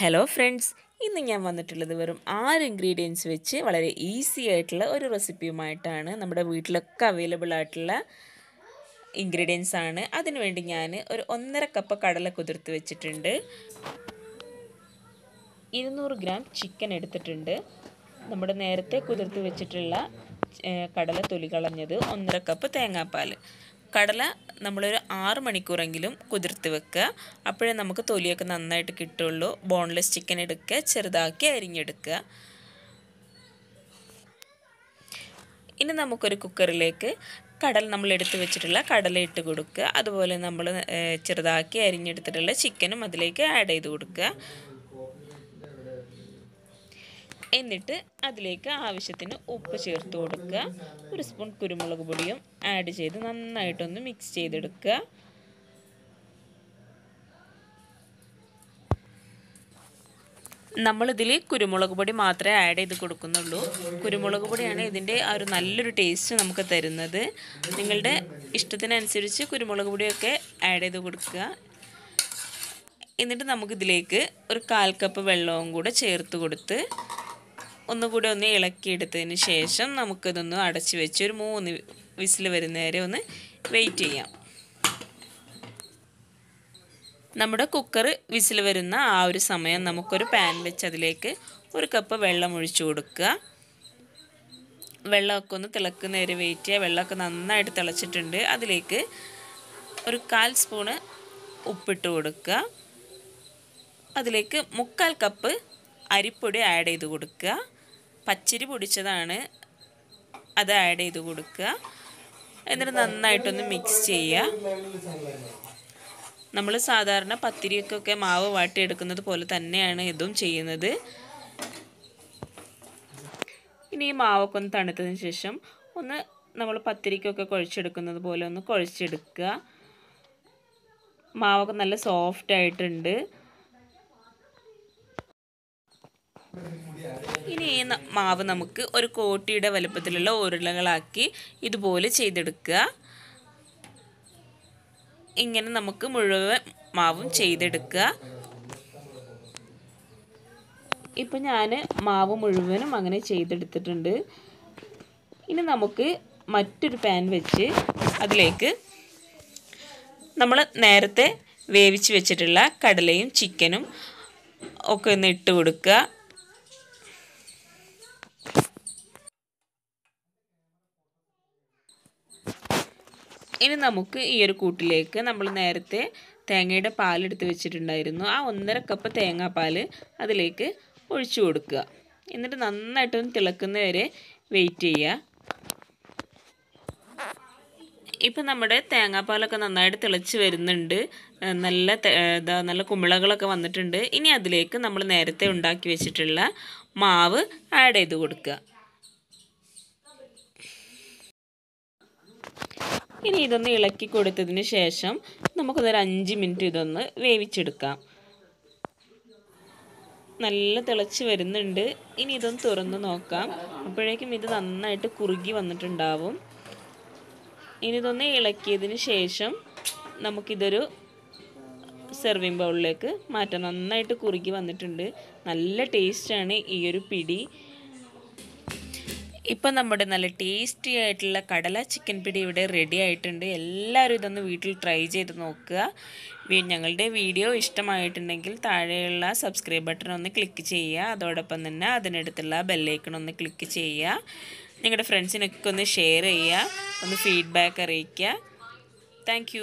Hello friends ഇന്ന് ഞാൻ വന്നിട്ടുള്ളത് വെറും ആറ് ഇൻഗ്രീഡിയൻസ് വെച്ച് വളരെ ഈസി ആയിട്ടുള്ള ഒരു റെസിപ്പിയുമായിട്ടാണ് നമ്മുടെ വീട്ടിലൊക്കെ അവൈലബിൾ ആയിട്ടുള്ള ഇൻഗ്രീഡിയൻസ് ആണ്. അതിനുവേണ്ടി ഞാൻ ഒരു ഒന്നര കപ്പ് കടല കുതിർത്ത് വെച്ചിട്ടുണ്ട്. ഇരുന്നൂറ് ഗ്രാം ചിക്കൻ എടുത്തിട്ടുണ്ട്. നമ്മുടെ നേരത്തെ കുതിർത്ത് വെച്ചിട്ടുള്ള കടല തൊലി കളഞ്ഞത് ഒന്നര കപ്പ് തേങ്ങാപ്പാൽ കടല നമ്മളൊരു ആറ് മണിക്കൂറെങ്കിലും കുതിർത്ത് വെക്കുക. അപ്പോഴേ നമുക്ക് തൊലിയൊക്കെ നന്നായിട്ട് കിട്ടുള്ളൂ ബോൺലെസ് ചിക്കൻ എടുക്കുക. ചെറുതാക്കി അരിഞ്ഞെടുക്കുക. ഇനി നമുക്കൊരു കുക്കറിലേക്ക് കടൽ നമ്മൾ എടുത്ത് വെച്ചിട്ടുള്ള കടല ഇട്ട് കൊടുക്കുക. അതുപോലെ നമ്മൾ ചെറുതാക്കി അരിഞ്ഞെടുത്തിട്ടുള്ള ചിക്കനും അതിലേക്ക് ആഡ് ചെയ്ത് കൊടുക്കുക. എന്നിട്ട് അതിലേക്ക് ആവശ്യത്തിന് ഉപ്പ് ചേർത്ത് കൊടുക്കുക. ഒരു സ്പൂൺ കുരുമുളക് പൊടിയും ആഡ് ചെയ്ത് നന്നായിട്ടൊന്ന് മിക്സ് ചെയ്തെടുക്കുക. നമ്മളിതിൽ കുരുമുളക് പൊടി മാത്രമേ ആഡ് ചെയ്ത് കൊടുക്കുന്നുള്ളൂ. കുരുമുളക് പൊടിയാണ് ഇതിന്റെ ആ ഒരു നല്ലൊരു ടേസ്റ്റ് നമുക്ക് തരുന്നത്. നിങ്ങളുടെ ഇഷ്ടത്തിനനുസരിച്ച് കുരുമുളക് പൊടിയൊക്കെ ആഡ് ചെയ്ത് കൊടുക്കുക. എന്നിട്ട് നമുക്കിതിലേക്ക് ഒരു കാൽ കപ്പ് വെള്ളവും കൂടെ ചേർത്ത് കൊടുത്ത് ഒന്നുകൂടി ഒന്ന് ഇളക്കിയെടുത്തതിന് ശേഷം നമുക്കിതൊന്ന് അടച്ചു വെച്ച് ഒരു മൂന്ന് വിസിൽ വരുന്നവരെ ഒന്ന് വെയിറ്റ് ചെയ്യാം. നമ്മുടെ കുക്കർ വിസിൽ വരുന്ന ആ ഒരു സമയം നമുക്കൊരു പാൻ വെച്ച് അതിലേക്ക് ഒരു കപ്പ് വെള്ളം ഒഴിച്ചു കൊടുക്കുക. വെള്ളമൊക്കെ ഒന്ന് തിളക്കുന്നവരെ വെയിറ്റ് ചെയ്യുക. വെള്ളമൊക്കെ നന്നായിട്ട് തിളച്ചിട്ടുണ്ട്. അതിലേക്ക് ഒരു കാൽ സ്പൂണ് ഉപ്പിട്ട് കൊടുക്കുക. അതിലേക്ക് മുക്കാൽ കപ്പ് അരിപ്പൊടി ആഡ് ചെയ്ത് കൊടുക്കുക. പച്ചരി പൊടിച്ചതാണ്. അത് ആഡ് ചെയ്ത് കൊടുക്കുക. എന്നിട്ട് നന്നായിട്ടൊന്ന് മിക്സ് ചെയ്യുക. നമ്മൾ സാധാരണ പത്തിരിക്കൊക്കെ മാവ് വാട്ടിയെടുക്കുന്നത് പോലെ തന്നെയാണ് ഇതും ചെയ്യുന്നത്. ഇനി ഈ മാവൊക്കെ ഒന്ന് തണുത്തതിന് ശേഷം ഒന്ന് നമ്മൾ പത്തിരിക്കൊക്കെ കുഴച്ചെടുക്കുന്നത് പോലെ ഒന്ന് കുഴച്ചെടുക്കുക. മാവൊക്കെ നല്ല സോഫ്റ്റ് ആയിട്ടുണ്ട്. ഇനി ഈ മാവ് നമുക്ക് ഒരു കോട്ടിയുടെ വലുപ്പത്തിലുള്ള ഉരുളകളാക്കി ഇതുപോലെ ചെയ്തെടുക്കുക. ഇങ്ങനെ നമുക്ക് മുഴുവൻ മാവും ചെയ്തെടുക്കുക. ഇപ്പം ഞാൻ മാവ് മുഴുവനും അങ്ങനെ ചെയ്തെടുത്തിട്ടുണ്ട്. ഇനി നമുക്ക് മറ്റൊരു പാൻ വെച്ച് അതിലേക്ക് നമ്മൾ നേരത്തെ വേവിച്ച് വെച്ചിട്ടുള്ള കടലയും ചിക്കനും ഒക്കെ ഒന്ന് ഇട്ട് കൊടുക്കുക. ഇനി നമുക്ക് ഈ ഒരു കൂട്ടിലേക്ക് നമ്മൾ നേരത്തെ തേങ്ങയുടെ പാലെടുത്ത് വെച്ചിട്ടുണ്ടായിരുന്നു. ആ ഒന്നര കപ്പ് തേങ്ങാപ്പാൽ അതിലേക്ക് ഒഴിച്ചു കൊടുക്കുക. എന്നിട്ട് നന്നായിട്ടൊന്ന് തിളക്കുന്നവരെ വെയിറ്റ് ചെയ്യുക. ഇപ്പം നമ്മുടെ തേങ്ങാപ്പാലൊക്കെ നന്നായിട്ട് തിളച്ച് വരുന്നുണ്ട്. നല്ല എന്താ നല്ല കുമിളകളൊക്കെ വന്നിട്ടുണ്ട്. ഇനി അതിലേക്ക് നമ്മൾ നേരത്തെ ഉണ്ടാക്കി വെച്ചിട്ടുള്ള മാവ് ആഡ് ചെയ്ത് കൊടുക്കുക. ഇനി ഇതൊന്ന് ഇളക്കി കൊടുത്തതിന് ശേഷം നമുക്കൊന്നൊരു അഞ്ച് മിനിറ്റ് ഇതൊന്ന് വേവിച്ചെടുക്കാം. നല്ല തിളച്ച് വരുന്നുണ്ട്. ഇനി ഇതൊന്ന് തുറന്ന് നോക്കാം. അപ്പോഴേക്കും ഇത് നന്നായിട്ട് കുറുകി വന്നിട്ടുണ്ടാവും. ഇനി ഇതൊന്ന് ഇളക്കിയതിന് ശേഷം നമുക്കിതൊരു സെർവിങ് ബൗളിലേക്ക് മാറ്റാം. നന്നായിട്ട് കുറുകി വന്നിട്ടുണ്ട്. നല്ല ടേസ്റ്റാണ് ഈ ഒരു പിടി. ഇപ്പം നമ്മുടെ നല്ല ടേസ്റ്റി ആയിട്ടുള്ള കടല ചിക്കൻ പിടി ഇവിടെ റെഡി ആയിട്ടുണ്ട്. എല്ലാവരും ഇതൊന്ന് വീട്ടിൽ ട്രൈ ചെയ്ത് നോക്കുക. ഞങ്ങളുടെ വീഡിയോ ഇഷ്ടമായിട്ടുണ്ടെങ്കിൽ താഴെയുള്ള സബ്സ്ക്രൈബ് ബട്ടൺ ഒന്ന് ക്ലിക്ക് ചെയ്യുക. അതോടൊപ്പം തന്നെ അതിനടുത്തുള്ള ബെല്ലൈക്കൺ ഒന്ന് ക്ലിക്ക് ചെയ്യുക. നിങ്ങളുടെ ഫ്രണ്ട്സിനൊക്കെ ഒന്ന് ഷെയർ ചെയ്യുക. ഒന്ന് ഫീഡ്ബാക്ക് അറിയിക്കുക. താങ്ക്